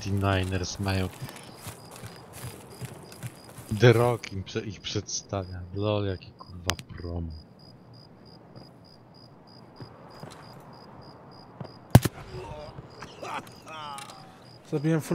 49ers mają... The Rock im prze, ich przedstawia. Lol, jaki kurwa prom. Zabiłem full